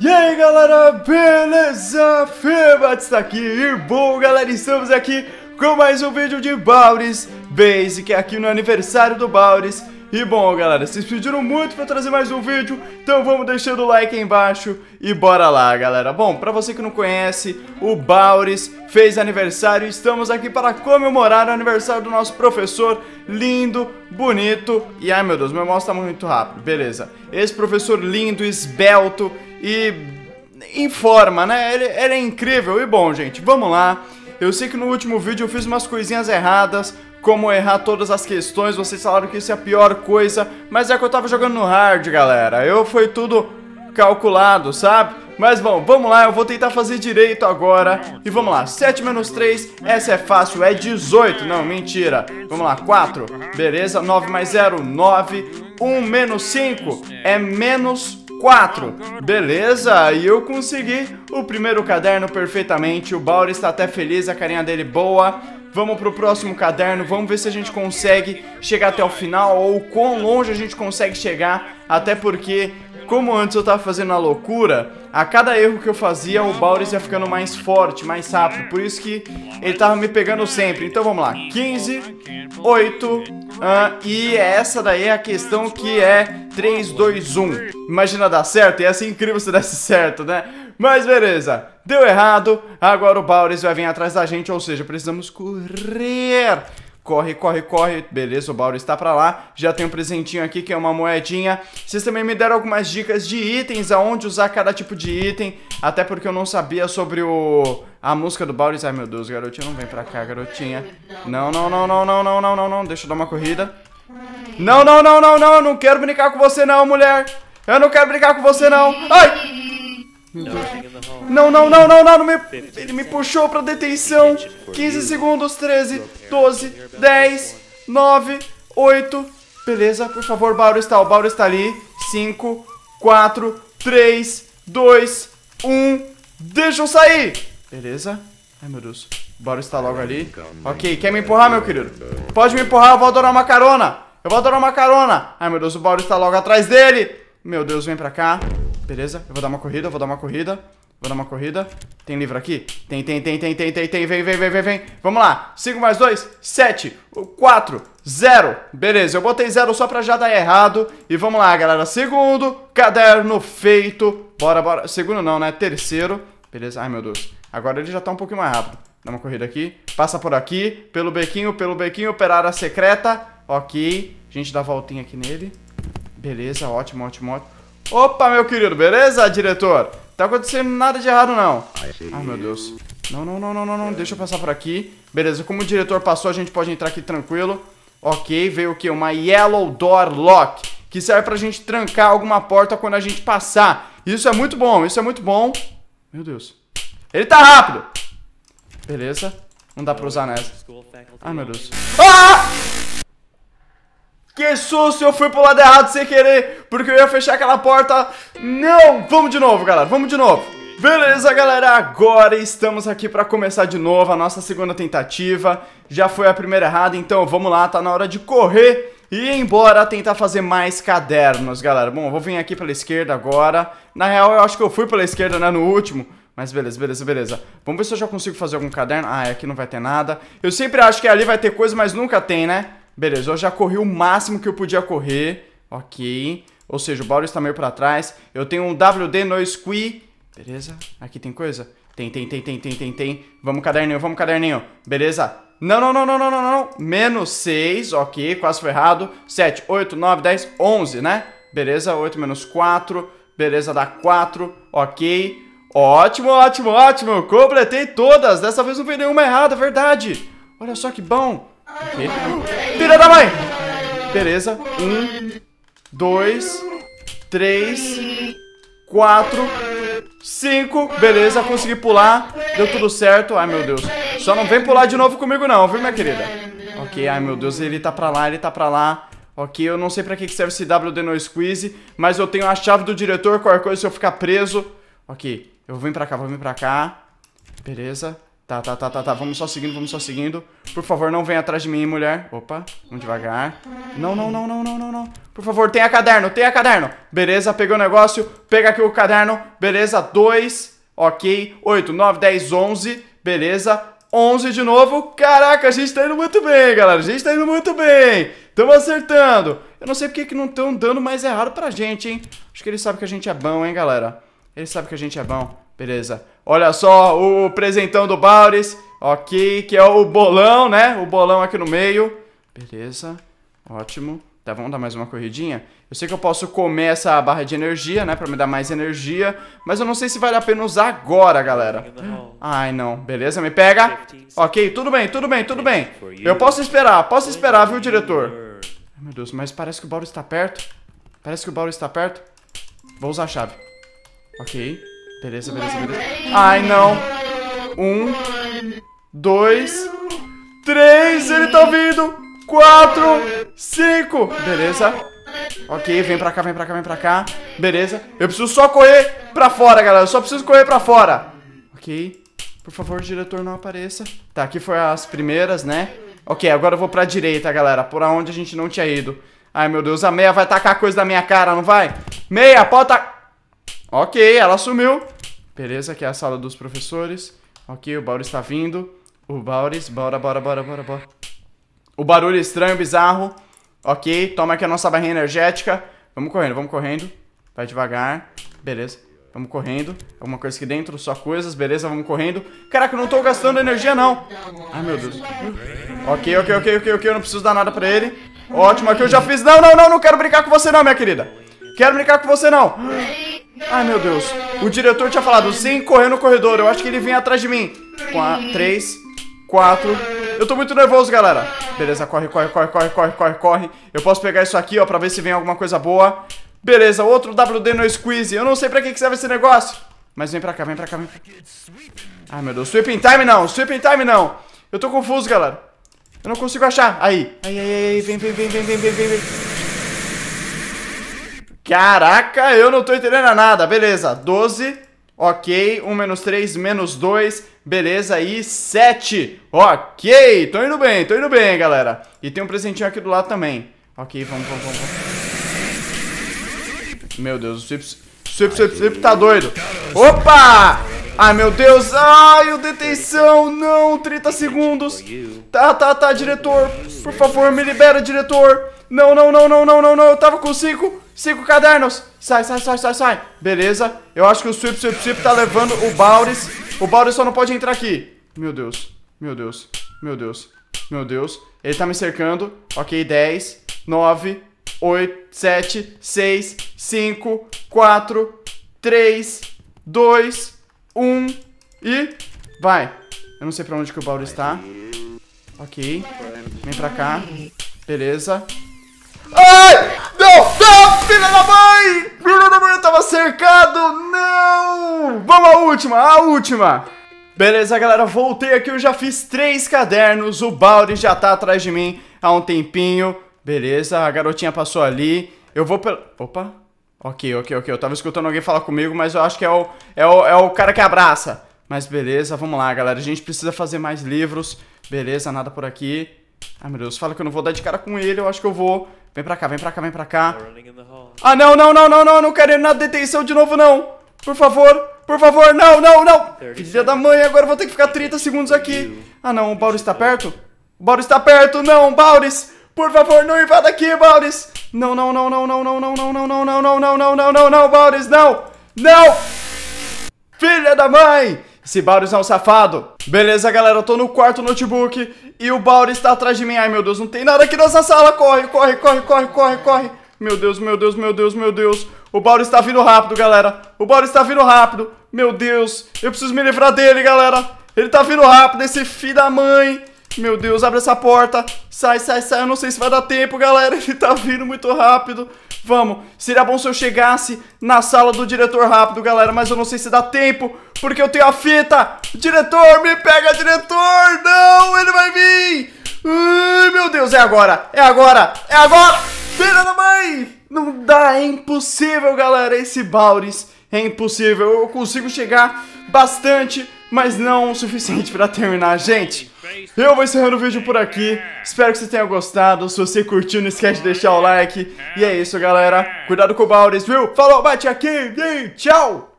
E aí galera, beleza? Febats está aqui e bom galera, estamos aqui com mais um vídeo de Bauris Basic aqui no aniversário do Bauris E bom galera, vocês pediram muito pra trazer mais um vídeo, então vamos deixando o like aí embaixo e bora lá galera Bom, pra você que não conhece, o Bauris fez aniversário e estamos aqui para comemorar o aniversário do nosso professor lindo, bonito e ai meu Deus, meu mouse tá muito rápido, beleza Esse professor lindo, esbelto e informa, né? Ele, ele é incrível. E bom, gente, vamos lá. Eu sei que no último vídeo eu fiz umas coisinhas erradas, como errar todas as questões. Vocês falaram que isso é a pior coisa, mas é que eu tava jogando no hard, galera. Eu foi tudo calculado, sabe? Mas bom, vamos lá, eu vou tentar fazer direito agora. E vamos lá, 7 menos 3, essa é fácil, é 18. Não, mentira. Vamos lá, 4, beleza. 9 mais 0, 9. 1 menos 5 é menos 4. Beleza, e eu consegui o primeiro caderno perfeitamente. O Bauri está até feliz, a carinha dele boa. Vamos pro próximo caderno, vamos ver se a gente consegue chegar até o final ou quão longe a gente consegue chegar. Até porque, como antes eu tava fazendo a loucura, a cada erro que eu fazia, o Bauris ia ficando mais forte, mais rápido. Por isso que ele tava me pegando sempre. Então vamos lá, 15, 8, uh, e essa daí é a questão que é 3, 2, 1. Imagina dar certo, ia ser incrível se desse certo, né? Mas beleza, deu errado, agora o Bauris vai vir atrás da gente, ou seja, precisamos correr. Corre, corre, corre. Beleza, o Bauro está pra lá. Já tem um presentinho aqui que é uma moedinha. Vocês também me deram algumas dicas de itens, aonde usar cada tipo de item. Até porque eu não sabia sobre o... A música do Bauris. Ai, meu Deus, garotinha, não vem pra cá, garotinha. Não, não, não, não, não, não, não, não, não. Deixa eu dar uma corrida. Não, não, não, não, não. Não quero brincar com você não, mulher. Eu não quero brincar com você não. Ai! Não, não, não, não, não, não me... ele me puxou pra detenção. 15 segundos, 13, 12, 10, 9, 8. Beleza, por favor, Bauro está, o Bauro está ali. 5, 4, 3, 2, 1. Deixa eu sair. Beleza. Ai, meu Deus. O Bauro está logo ali. Ok, quer me empurrar, meu querido? Pode me empurrar, eu vou adorar uma carona. Eu vou adorar uma carona. Ai, meu Deus, o Bauro está logo atrás dele. Meu Deus, vem pra cá. Beleza, eu vou dar uma corrida, vou dar uma corrida. Vou dar uma corrida. Tem livro aqui? Tem, tem, tem, tem, tem, tem, tem. Vem, vem, vem, vem, vem. Vamos lá. 5 mais 2, 7, 4, 0. Beleza, eu botei 0 só pra já dar errado. E vamos lá, galera. Segundo caderno feito. Bora, bora. Segundo não, né? Terceiro. Beleza. Ai, meu Deus. Agora ele já tá um pouquinho mais rápido. Dá uma corrida aqui. Passa por aqui. Pelo bequinho, pelo bequinho. Área secreta. Ok. A gente dá a voltinha aqui nele. Beleza, ótimo, ótimo, ótimo. Opa, meu querido, beleza, diretor? Tá acontecendo nada de errado, não. Ai, meu Deus. Não, não, não, não, não, não. Deixa eu passar por aqui. Beleza, como o diretor passou, a gente pode entrar aqui tranquilo. Ok, veio o que? Uma Yellow Door Lock. Que serve pra gente trancar alguma porta quando a gente passar. Isso é muito bom, isso é muito bom. Meu Deus. Ele tá rápido. Beleza. Não dá pra usar nessa. Ai, meu Deus. Ah! Que susto, eu fui pro lado errado sem querer, porque eu ia fechar aquela porta. Não! Vamos de novo, galera, vamos de novo. Beleza, galera, agora estamos aqui para começar de novo a nossa segunda tentativa. Já foi a primeira errada, então vamos lá, tá na hora de correr e ir embora tentar fazer mais cadernos, galera. Bom, eu vou vir aqui pela esquerda agora. Na real, eu acho que eu fui pela esquerda, né, no último. Mas beleza, beleza, beleza. Vamos ver se eu já consigo fazer algum caderno. Ah, aqui não vai ter nada. Eu sempre acho que ali vai ter coisa, mas nunca tem, né? Beleza, eu já corri o máximo que eu podia correr. Ok. Ou seja, o Bauro está meio pra trás. Eu tenho um WD no Squee. Beleza. Aqui tem coisa? Tem, tem, tem, tem, tem, tem, tem. Vamos, caderninho, vamos, caderninho. Beleza. Não, não, não, não, não, não, não. Menos 6, ok, quase foi errado. 7, 8, 9, 10, 11, né? Beleza, 8 menos 4. Beleza, dá 4, ok. Ótimo, ótimo, ótimo. Completei todas. Dessa vez não veio nenhuma errada, verdade. Olha só que bom. Okay. Filha da mãe! Beleza. Um, dois, três, quatro, cinco. Beleza, consegui pular. Deu tudo certo. Ai, meu Deus. Só não vem pular de novo comigo não, viu, minha querida? Ok, ai, meu Deus. Ele tá pra lá, ele tá pra lá. Ok, eu não sei pra que serve esse WD no squeeze, mas eu tenho a chave do diretor, qualquer coisa se eu ficar preso. Ok, eu vou vir pra cá, vou vir pra cá. Beleza. Tá, tá, tá, tá, tá. Vamos só seguindo, vamos só seguindo. Por favor, não venha atrás de mim, mulher. Opa, vamos devagar. Não, não, não, não, não, não, não. Por favor, tenha caderno, tenha caderno. Beleza, pegou o negócio. Pega aqui o caderno. Beleza, dois. Ok. Oito, nove, dez, onze. Beleza. Onze de novo. Caraca, a gente tá indo muito bem, galera. A gente tá indo muito bem. Tamo acertando. Eu não sei porque que não estão dando mais errado pra gente, hein. Acho que eles sabem que a gente é bom, hein, galera. Eles sabem que a gente é bom. Beleza. Olha só o presentão do Bauris. Ok, que é o bolão, né? O bolão aqui no meio. Beleza. Ótimo. Tá, vamos dar mais uma corridinha? Eu sei que eu posso comer essa barra de energia, né? Pra me dar mais energia. Mas eu não sei se vale a pena usar agora, galera. Ai, não. Beleza, me pega. Ok, tudo bem, tudo bem, tudo bem. Eu posso esperar, posso esperar, viu, diretor? Ai, meu Deus, mas parece que o Bauris está perto. Parece que o Bauris está perto. Vou usar a chave. Ok. Beleza, beleza, beleza. Ai, não. Um. Dois. Três. Ele tá vindo. Quatro. Cinco. Beleza. Ok, vem pra cá, vem pra cá, vem pra cá. Beleza. Eu preciso só correr pra fora, galera. Eu só preciso correr pra fora. Ok. Por favor, diretor, não apareça. Tá, aqui foi as primeiras, né? Ok, agora eu vou pra direita, galera. Por onde a gente não tinha ido. Ai, meu Deus, a meia vai tacar coisa na minha cara, não vai? Meia, pode tacar... Ok, ela sumiu. Beleza, aqui é a sala dos professores. Ok, o Bauris está vindo. O Bauris, bora, bora, bora, bora, bora. O barulho estranho, bizarro. Ok, toma aqui a nossa barrinha energética. Vamos correndo, vamos correndo. Vai devagar. Beleza. Vamos correndo. Alguma coisa aqui dentro, só coisas. Beleza, vamos correndo. Caraca, eu não tô gastando energia, não. Ai, meu Deus. Ok, ok, ok, ok, ok. Eu não preciso dar nada pra ele. Ótimo, aqui eu já fiz. Não, não, não, não quero brincar com você, não, minha querida. Quero brincar com você, não. Ai, meu Deus. O diretor tinha falado, sim, correr no corredor. Eu acho que ele vinha atrás de mim. Quatro, três, quatro. Eu tô muito nervoso, galera. Beleza, corre, corre, corre, corre, corre, corre, corre. Eu posso pegar isso aqui, ó, pra ver se vem alguma coisa boa. Beleza, outro WD no squeeze. Eu não sei pra que, que serve esse negócio. Mas vem pra cá, vem pra cá, vem pra cá. Ai, meu Deus. Sweeping time não, sweeping time não. Eu tô confuso, galera. Eu não consigo achar. Aí. Aí, aí, aí. Vem, vem, vem, vem, vem, vem, vem. Caraca, eu não tô entendendo nada. Beleza, 12. Ok, 1 menos 3, menos 2. Beleza, e 7. Ok, tô indo bem, tô indo bem, galera. E tem um presentinho aqui do lado também. Ok, vamos, vamos, vamos. Meu Deus, o Swip, Swip, Swip, Swip tá doido. Opa! Ai, meu Deus. Ai, o detenção. Não, 30 segundos. Tá, tá, tá, diretor. Por favor, me libera, diretor. Não, não, não, não, não, não, não. Eu tava com 5. Cinco cadernos. Sai, sai, sai, sai, sai. Beleza. Eu acho que o Swip, Swip, Swip tá levando o Bauris. O Bauris só não pode entrar aqui. Meu Deus. Meu Deus. Meu Deus. Meu Deus. Ele tá me cercando. Ok, 10, 9, 8, 7, 6, 5, 4, 3, 2, 1 e... Vai. Eu não sei pra onde que o Bauris tá. Ok. Vem pra cá. Beleza. Ai! Filha da mãe! Filha da mãe, eu tava cercado! Não! Vamos à última, a última! Beleza, galera, voltei aqui, eu já fiz três cadernos, o Balde já tá atrás de mim há um tempinho. Beleza, a garotinha passou ali. Eu vou pelo... Opa! Ok, ok, ok, eu tava escutando alguém falar comigo, mas eu acho que é o, é o, é o cara que abraça. Mas beleza, vamos lá, galera, a gente precisa fazer mais livros. Beleza, nada por aqui. Ai, meu Deus, fala que eu não vou dar de cara com ele, eu acho que eu vou. Vem pra cá, vem pra cá, vem pra cá. Ah, não, não, não, não, não, não quero ir na detenção de novo, não. Por favor, por favor, não, não, não. Filha da mãe, agora eu vou ter que ficar 30 segundos aqui. Ah, não, o Bauris tá perto? O Bauris tá perto, não, Bauris. Por favor, não invada aqui, Bauris. Não, não, não, não, não, não, não, não, não, não, não, não, não, não, não, não, não, Bauris, não. Não. Filha da mãe. Esse Bauris é um safado. Beleza, galera, eu tô no quarto notebook e o Bauris tá atrás de mim. Ai, meu Deus, não tem nada aqui nessa sala. Corre, corre, corre, corre, corre, corre. Meu Deus, meu Deus, meu Deus, meu Deus. O Bauris tá vindo rápido, galera. O Bauris tá vindo rápido. Meu Deus, eu preciso me livrar dele, galera. Ele tá vindo rápido, esse filho da mãe. Meu Deus, abre essa porta. Sai, sai, sai. Eu não sei se vai dar tempo, galera. Ele tá vindo muito rápido. Vamos. Seria bom se eu chegasse na sala do diretor rápido, galera. Mas eu não sei se dá tempo. Porque eu tenho a fita. Diretor, me pega, diretor. Não, ele vai vir. Ai, meu Deus. É agora. É agora. É agora. Filha da mãe. Não dá. É impossível, galera. Esse Bauris é impossível. Eu consigo chegar bastante mas não o suficiente pra terminar, gente. Eu vou encerrando o vídeo por aqui, espero que você tenha gostado, se você curtiu não esquece de deixar o like, e é isso galera, cuidado com o Baldis, viu? Falou, bate aqui e tchau!